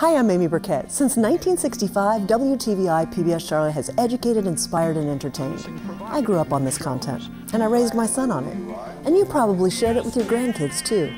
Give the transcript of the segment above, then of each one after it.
Hi, I'm Amy Burkett. Since 1965, WTVI PBS Charlotte has educated, inspired, and entertained. I grew up on this content, and I raised my son on it. And you probably shared it with your grandkids, too.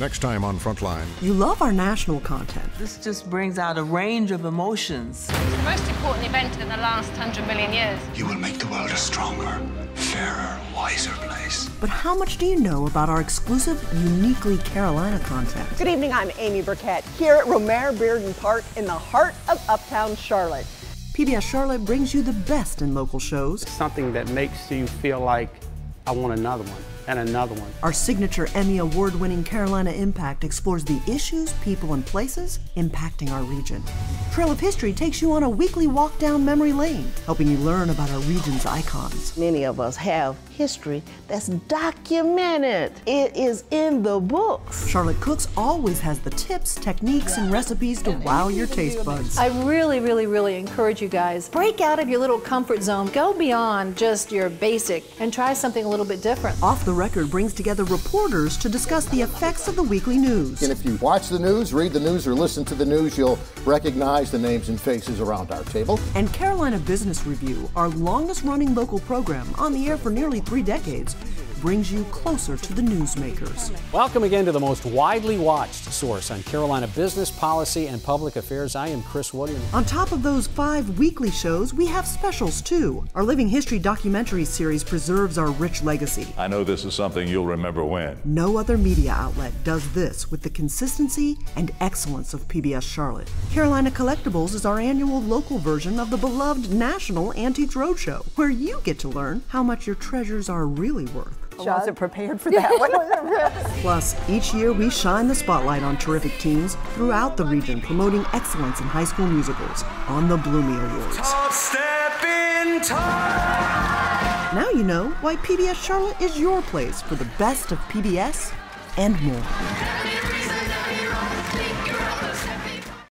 Next time on Frontline. You love our national content. This just brings out a range of emotions. It's the most important event in the last hundred million years. You will make the world a stronger, fairer, wiser place. But how much do you know about our exclusive, uniquely Carolina content? Good evening, I'm Amy Burkett here at Romare Bearden Park in the heart of Uptown Charlotte. PBS Charlotte brings you the best in local shows. Something that makes you feel like I want another one and another one. Our signature Emmy Award winning Carolina Impact explores the issues, people, and places impacting our region. Trail of History takes you on a weekly walk down memory lane, helping you learn about our region's icons. Many of us have history that's documented, it is in the books. Charlotte Cooks always has the tips, techniques, and recipes to wow your taste buds. I really, really, really encourage you guys break out of your little comfort zone, go beyond just your basic, and try something a little bit different. Off the The record brings together reporters to discuss the effects of the weekly news. And if you watch the news, read the news, or listen to the news, you'll recognize the names and faces around our table. And Carolina Business Review, our longest running local program on the air for nearly three decades, brings you closer to the newsmakers. Welcome again to the most widely watched source on Carolina business, policy, and public affairs. I am Chris Williams. On top of those five weekly shows, we have specials too. Our Living History documentary series preserves our rich legacy. I know this is something you'll remember when. No other media outlet does this with the consistency and excellence of PBS Charlotte. Carolina Collectibles is our annual local version of the beloved National Antiques Roadshow, where you get to learn how much your treasures are really worth. I wasn't prepared for that. Plus, each year we shine the spotlight on terrific teams throughout the region promoting excellence in high school musicals on the Blumey Awards. Now you know why PBS Charlotte is your place for the best of PBS and more.